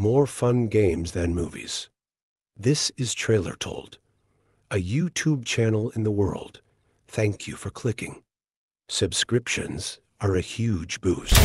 more fun games than movies. This is Trailer Told, a YouTube channel in the world. Thank you for clicking. Subscriptions are a huge boost.